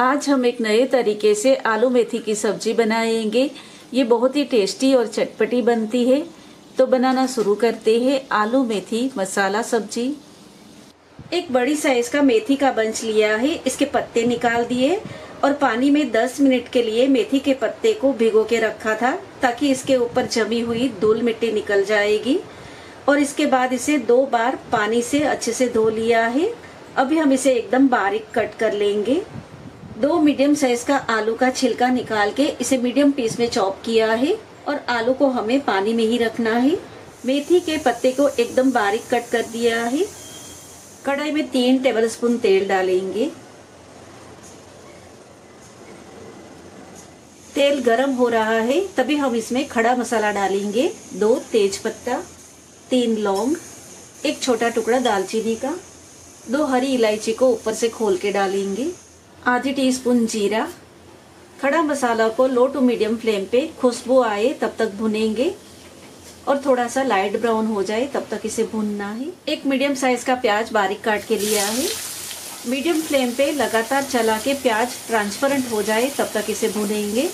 आज हम एक नए तरीके से आलू मेथी की सब्ज़ी बनाएँगे। ये बहुत ही टेस्टी और चटपटी बनती है। तो बनाना शुरू करते हैं आलू मेथी मसाला सब्ज़ी। एक बड़ी साइज़ का मेथी का बंच लिया है। इसके पत्ते निकाल दिए और पानी में 10 मिनट के लिए मेथी के पत्ते को भिगो के रखा था ताकि इसके ऊपर जमी हुई धूल मिट्टी निकल जाएगी। और इसके बाद इसे दो बार पानी से अच्छे से धो लिया है। अभी हम इसे एकदम बारीक कट कर लेंगे। दो मीडियम साइज़ का आलू का छिलका निकाल के इसे मीडियम पीस में चॉप किया है और आलू को हमें पानी में ही रखना है। मेथी के पत्ते को एकदम बारीक कट कर दिया है। कढ़ाई में तीन टेबलस्पून तेल डालेंगे। तेल गरम हो रहा है, तभी हम इसमें खड़ा मसाला डालेंगे। दो तेज पत्ता, तीन लौंग, एक छोटा टुकड़ा दालचीनी का। दो हरी इलायची को ऊपर से खोल के डालेंगे। आधी टीस्पून जीरा, खड़ा मसाला को लो टू मीडियम फ्लेम पे खुशबू आए तब तक भुनेंगे और थोड़ा सा लाइट ब्राउन हो जाए तब तक इसे भूनना है। एक मीडियम साइज़ का प्याज बारीक काट के लिया है। मीडियम फ्लेम पे लगातार चला के प्याज ट्रांसपेरेंट हो जाए तब तक इसे भुनेंगे।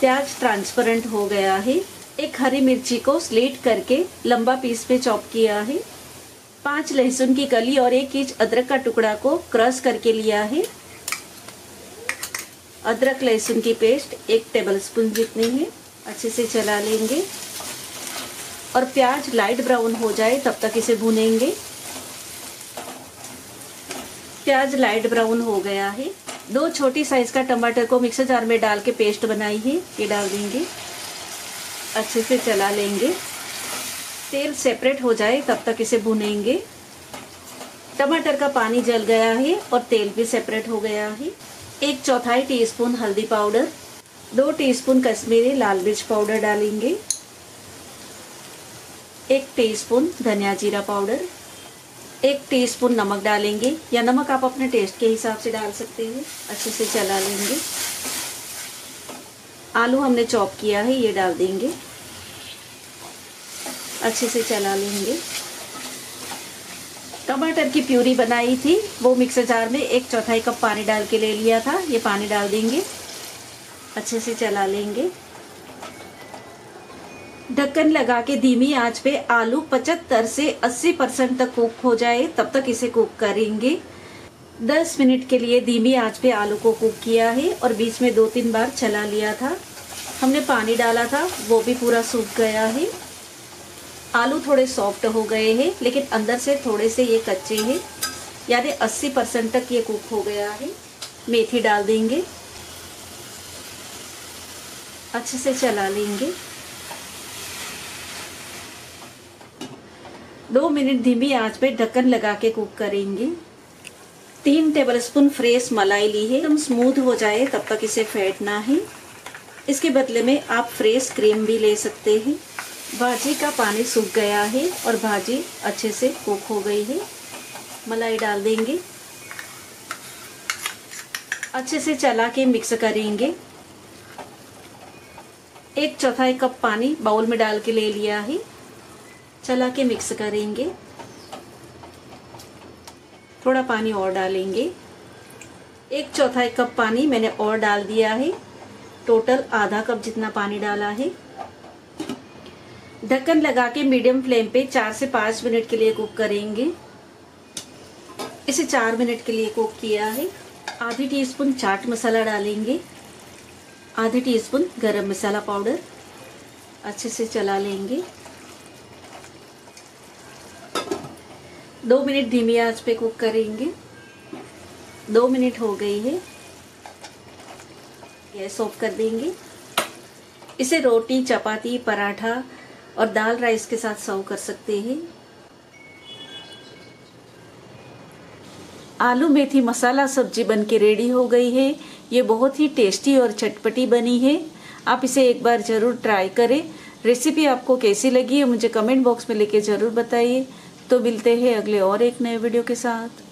प्याज ट्रांसपेरेंट हो गया है। एक हरी मिर्ची को स्लेट करके लंबा पीस पे चॉप किया है। पाँच लहसुन की कली और एक इंच अदरक का टुकड़ा को क्रश करके लिया है। अदरक लहसुन की पेस्ट एक टेबलस्पून जितनी है, अच्छे से चला लेंगे। और प्याज लाइट ब्राउन हो जाए तब तक इसे भूनेंगे। प्याज लाइट ब्राउन हो गया है। दो छोटी साइज़ का टमाटर को मिक्सर जार में डाल के पेस्ट बनाई है, ये डाल देंगे। अच्छे से चला लेंगे। तेल सेपरेट हो जाए, तब तक इसे भुनेंगे। टमाटर का पानी जल गया है और तेल भी सेपरेट हो गया है। एक चौथाई टीस्पून हल्दी पाउडर दो टीस्पून कश्मीरी लाल मिर्च पाउडर डालेंगे। एक टीस्पून धनिया जीरा पाउडर एक टीस्पून नमक डालेंगे। या नमक आप अपने टेस्ट के हिसाब से डाल सकते हैं, अच्छे से चला लेंगे। आलू हमने चॉप किया है, ये डाल देंगे। अच्छे से चला लेंगे। टमाटर की प्यूरी बनाई थी। वो मिक्सर जार में एक चौथाई कप पानी डाल के ले लिया था। ये पानी डाल देंगे। अच्छे से चला लेंगे। ढक्कन लगा के धीमी आँच पे आलू 75 से 80 परसेंट तक कुक हो जाए, तब तक इसे कुक करेंगे। 10 मिनट के लिए धीमी आँच पे आलू को कुक किया है और बीच में दो तीन बार चला लिया था। हमने पानी डाला था, वो भी पूरा सूख गया है। आलू थोड़े सॉफ्ट हो गए हैं, लेकिन अंदर से थोड़े से ये कच्चे हैं। यानी 80 परसेंट तक ये कुक हो गया है। मेथी डाल देंगे। अच्छे से चला लेंगे। दो मिनट धीमी आँच पे ढक्कन लगा के कुक करेंगे। तीन टेबलस्पून फ्रेश मलाई ली है। एकदम स्मूथ हो जाए, तब तक इसे फेंटना है। इसके बदले में आप फ्रेश क्रीम भी ले सकते हैं। भाजी का पानी सूख गया है और भाजी अच्छे से कुक हो गई है। मलाई डाल देंगे। अच्छे से चला के मिक्स करेंगे। एक चौथाई कप पानी बाउल में डाल के ले लिया है। चला के मिक्स करेंगे। थोड़ा पानी और डालेंगे। एक चौथाई कप पानी मैंने और डाल दिया है। टोटल आधा कप जितना पानी डाला है। ढक्कन लगा के मीडियम फ्लेम पे चार से पाँच मिनट के लिए कुक करेंगे। इसे चार मिनट के लिए कुक किया है। आधी टीस्पून चाट मसाला डालेंगे। आधी टीस्पून गरम मसाला पाउडर अच्छे से चला लेंगे। दो मिनट धीमी आँच पे कुक करेंगे। दो मिनट हो गई है। गैस ऑफ़ कर देंगे। इसे रोटी, चपाती, पराठा और दाल राइस के साथ सर्व कर सकते हैं। आलू, मेथी, मसाला सब्ज़ी बन के रेडी हो गई है। ये बहुत ही टेस्टी और चटपटी बनी है। आप इसे एक बार ज़रूर ट्राई करें। रेसिपी आपको कैसी लगी है मुझे कमेंट बॉक्स में लेके ज़रूर बताइए। तो मिलते हैं अगले और एक नए वीडियो के साथ।